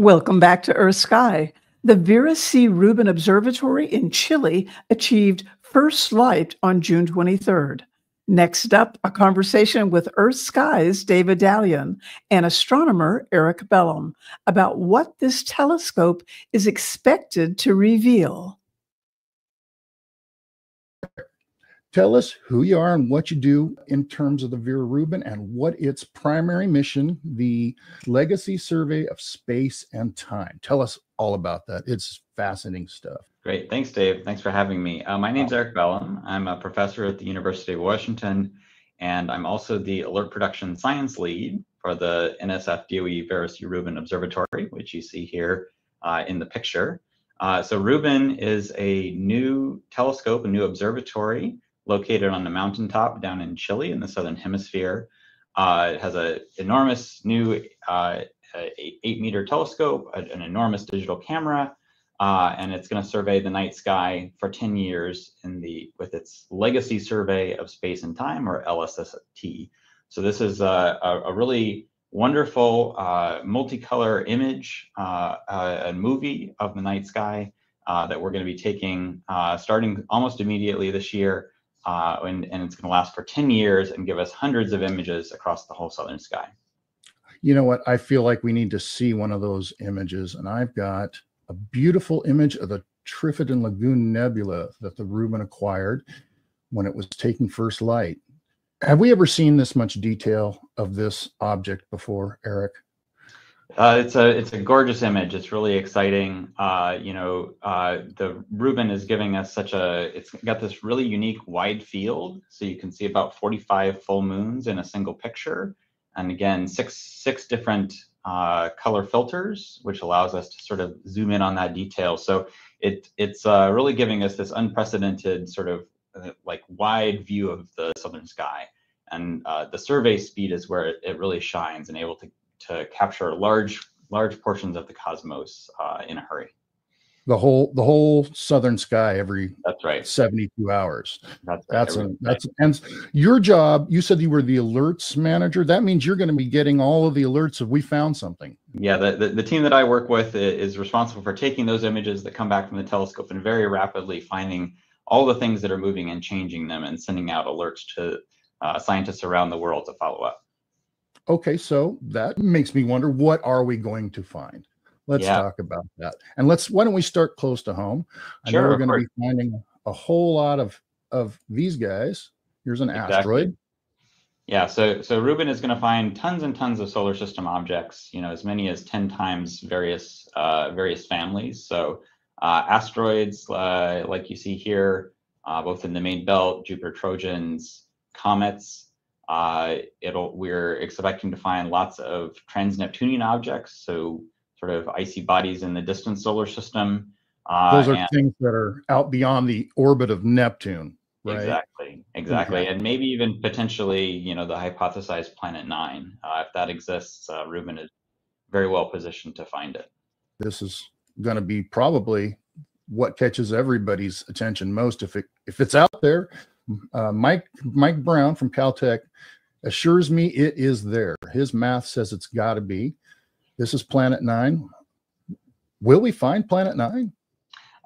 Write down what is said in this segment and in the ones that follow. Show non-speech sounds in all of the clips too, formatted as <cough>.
Welcome back to EarthSky. The Vera C. Rubin Observatory in Chile achieved first light on June 23rd. Next up, a conversation with Earth Sky's Dave Adalian and astronomer Eric Bellm about what this telescope is expected to reveal. Tell us who you are and what you do in terms of the Vera Rubin and what its primary mission, the Legacy Survey of Space and Time. Tell us all about that. It's fascinating stuff. Great. Thanks, Dave. Thanks for having me. Uh, my name's Eric Bellm. I'm a professor at the University of Washington, and I'm also the Alert Production Science Lead for the NSF DOE Vera C. Rubin Observatory, which you see here uh, in the picture. Uh, so Rubin is a new telescope, a new observatory located on the mountaintop down in Chile in the southern hemisphere. Uh, it has an enormous new uh, eight meter telescope, an enormous digital camera, uh, and it's going to survey the night sky for 10 years in the with its legacy survey of space and time or LSST. So this is a, a, really wonderful uh, multicolor image, uh, uh a movie of the night sky that we're going to be taking starting almost immediately this year uh, and, and it's going to last for 10 years and give us hundreds of images across the whole southern sky. You know what? I feel like we need to see one of those images, and I've got a beautiful image of the Trifid Lagoon Nebula that the Rubin acquired when it was taking first light. Have we ever seen this much detail of this object before, Eric? Uh, it's a it's a gorgeous image. It's really exciting. Uh, you know, uh, the Rubin is giving us such a. It's got this really unique wide field, so you can see about 45 full moons in a single picture, and again six six different uh, color filters, which allows us to sort of zoom in on that detail. So it it's uh, really giving us this unprecedented sort of uh, like wide view of the southern sky, and the survey speed is where it, it really shines and able to to capture large large portions of the cosmos uh, in a hurry. The whole the whole southern sky every that's right 72 hours. That's right. that's a, that's and your job. You said you were the alerts manager. That means you're going to be getting all of the alerts if we found something. Yeah, the, the, the team that I work with is responsible for taking those images that come back from the telescope and very rapidly finding all the things that are moving and changing them and sending out alerts to uh, scientists around the world to follow up. Okay, so that makes me wonder what are we going to find? Let's yeah. talk about that. And let's why don't we start close to home? I sure, know we're going to be finding a whole lot of of these guys. Here's an exactly. asteroid. Yeah, so so Rubin is going to find tons and tons of solar system objects. You know, as many as ten times various uh, various families. So uh, asteroids, uh, like you see here, uh, both in the main belt, Jupiter Trojans, comets, uh, it'll we're expecting to find lots of trans-Neptunian objects, so sort of icy bodies in the distant solar system. Uh, Those are things that are out beyond the orbit of Neptune. Right? Exactly, exactly, okay. and maybe even potentially, you know, the hypothesized planet nine. Uh, if that exists, uh, Rubin is very well positioned to find it. This is going to be probably what catches everybody's attention most if it if it's out there uh, Mike Mike Brown from Caltech assures me it is there. His math says it's got to be. This is Planet Nine. Will we find Planet Nine?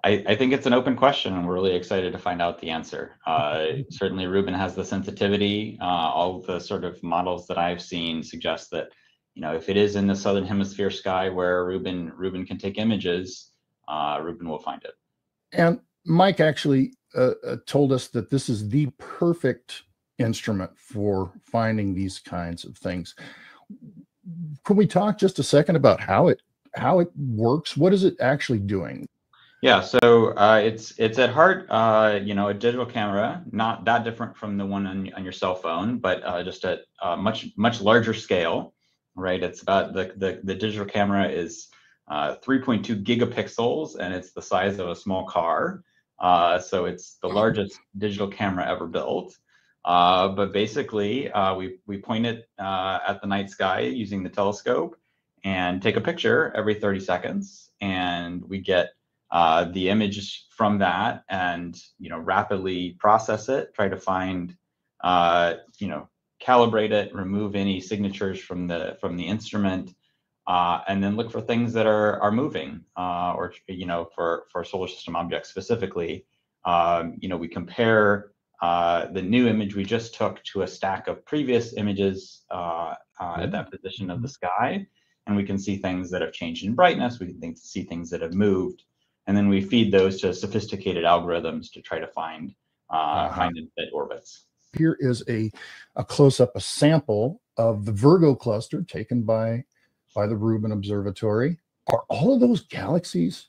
I, I, think it's an open question, and we're really excited to find out the answer. Uh, certainly, Rubin has the sensitivity. Uh, all the sort of models that I've seen suggest that, you know, if it is in the southern hemisphere sky where Rubin Rubin can take images, uh, Rubin will find it. And Mike actually uh, uh, told us that this is the perfect instrument for finding these kinds of things. Can we talk just a second about how it how it works? What is it actually doing? Yeah, so uh, it's it's at heart, uh, you know, a digital camera, not that different from the one on, on your cell phone, but uh, just at a much much larger scale, right? It's about the the, the digital camera is uh, 3.2 gigapixels, and it's the size of a small car. Uh, so it's the largest digital camera ever built. Uh, but basically, uh, we, we point it uh, at the night sky using the telescope and take a picture every 30 seconds. And we get uh, the image from that and, you know, rapidly process it, try to find, uh, you know, calibrate it, remove any signatures from the, from the instrument, uh, and then look for things that are are moving, uh, or you know, for for solar system objects specifically. Um, you know, we compare uh, the new image we just took to a stack of previous images uh, uh, at that position of the sky, and we can see things that have changed in brightness. We can think, see things that have moved, and then we feed those to sophisticated algorithms to try to find uh, Uh-huh. find it orbits. Here is a, a close up, a sample of the Virgo cluster taken by, by the Rubin Observatory. Are all of those galaxies?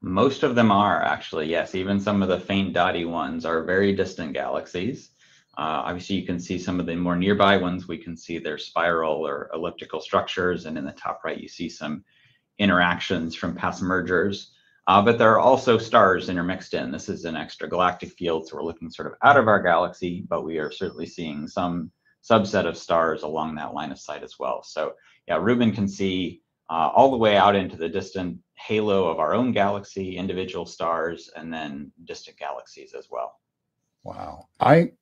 Most of them are actually, yes. Even some of the faint dotty ones are very distant galaxies. Uh, obviously, you can see some of the more nearby ones. We can see their spiral or elliptical structures, and in the top right, you see some interactions from past mergers. Uh, but there are also stars intermixed in. This is an extragalactic field, so we're looking sort of out of our galaxy, but we are certainly seeing some subset of stars along that line of sight as well. So, yeah, Rubin can see uh, all the way out into the distant halo of our own galaxy, individual stars, and then distant galaxies as well. Wow. I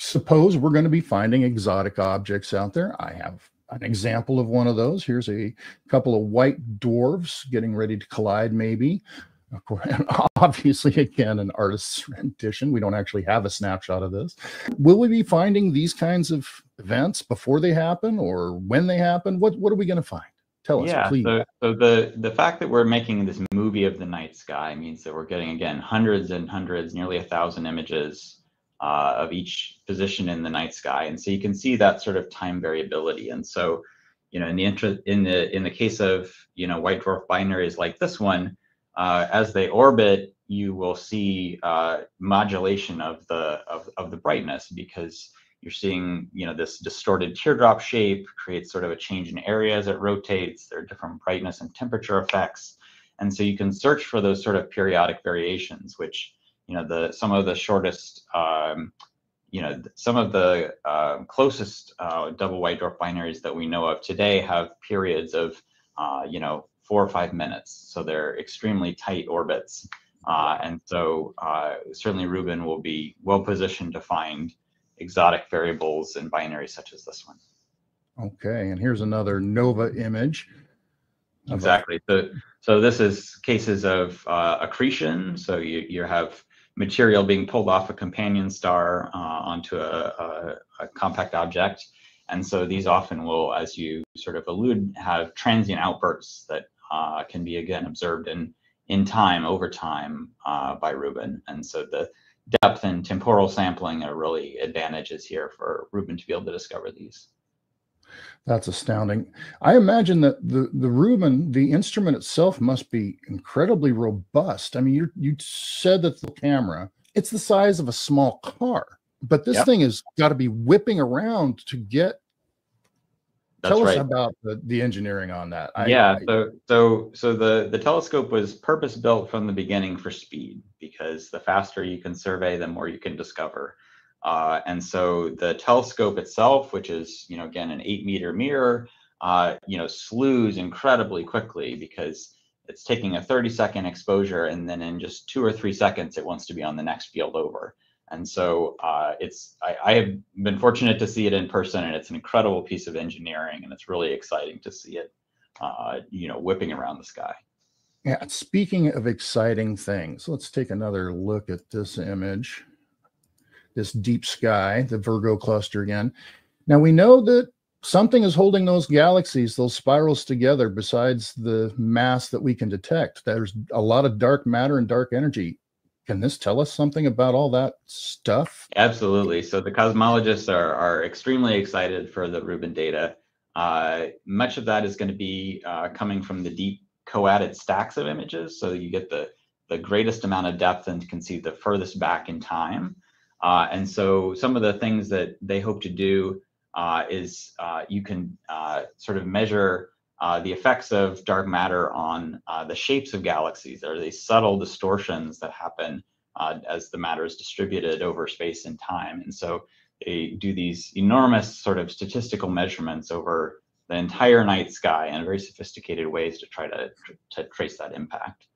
suppose we're going to be finding exotic objects out there. I have an example of one of those. Here's a couple of white dwarfs getting ready to collide, maybe. Of course, <laughs> obviously, again, an artist's <laughs> rendition. We don't actually have a snapshot of this. Will we be finding these kinds of events before they happen or when they happen? What What are we going to find? Tell us, yeah, please. so, so the the fact that we're making this movie of the night sky means that we're getting again hundreds and hundreds, nearly a thousand images uh, of each position in the night sky, and so you can see that sort of time variability. And so, you know, in the interest in the in the case of you know white dwarf binaries like this one, uh, as they orbit, you will see uh, modulation of the of, of the brightness because you're seeing you know this distorted teardrop shape creates sort of a change in area as it rotates. There are different brightness and temperature effects. And so you can search for those sort of periodic variations which you know the some of the shortest um, you know some of the uh, closest uh, double white dwarf binaries that we know of today have periods of uh, you know four or five minutes so they're extremely tight orbits uh, and so uh, certainly Rubin will be well positioned to find exotic variables in binaries such as this one. okay, and here's another NOVA image. Exactly. So, so this is cases of uh, accretion. So you, you have material being pulled off a companion star uh, onto a, a, a compact object. And so these often will, as you sort of allude, have transient outbursts that uh, can be again observed in in time over time uh, by Rubin. And so the depth and temporal sampling are really advantages here for Rubin to be able to discover these. That's astounding. I imagine that the the Rubin, the instrument itself, must be incredibly robust. I mean, you you said that the camera, it's the size of a small car, but this Yep. thing has got to be whipping around to get. That's Tell right. us about the, the engineering on that. I- yeah I- so so so the the telescope was purpose built from the beginning for speed because the faster you can survey the more you can discover uh, and so the telescope itself which is you know again an eight meter mirror uh, you know slews incredibly quickly because it's taking a 30 second exposure and then in just two or three seconds it wants to be on the next field over and so uh, it's I, I have been fortunate to see it in person and it's an incredible piece of engineering and it's really exciting to see it uh, you know, whipping around the sky. Yeah. Speaking of exciting things, let's take another look at this image. This deep sky, the Virgo cluster again. Now we know that something is holding those galaxies, those spirals together, besides the mass that we can detect. There's a lot of dark matter and dark energy. Can this tell us something about all that stuff? Absolutely. So the cosmologists are, are extremely excited for the Rubin data. Uh, much of that is going to be uh, coming from the deep co-added stacks of images. So you get the, the greatest amount of depth and can see the furthest back in time. Uh, and so some of the things that they hope to do uh, is uh, you can uh, sort of measure uh, the effects of dark matter on uh, the shapes of galaxies. There are these subtle distortions that happen uh, as the matter is distributed over space and time. And so they do these enormous sort of statistical measurements over the entire night sky in very sophisticated ways to try to, to trace that impact.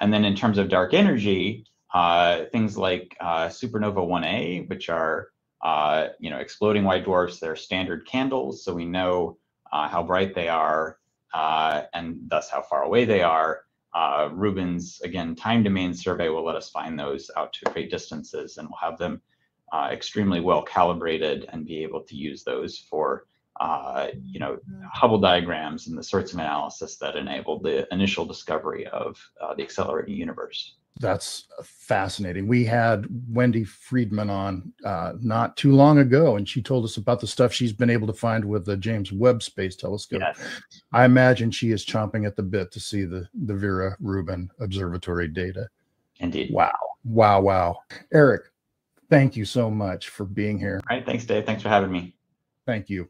And then in terms of dark energy, uh, things like uh, supernova 1a, which are you know exploding white dwarfs, they're standard candles, so we know how bright they are. Uh, and thus how far away they are. Uh, Rubin's, again, time domain survey will let us find those out to great distances and we'll have them uh, extremely well calibrated and be able to use those for uh, you know, Hubble diagrams and the sorts of analysis that enabled the initial discovery of uh, the accelerating universe. That's fascinating. We had Wendy Freedman on uh, not too long ago, and she told us about the stuff she's been able to find with the James Webb Space Telescope. Yes. I imagine she is chomping at the bit to see the the Vera Rubin Observatory data. Indeed. Wow, wow, wow. Eric, thank you so much for being here. All right. Thanks, Dave. Thanks for having me. Thank you.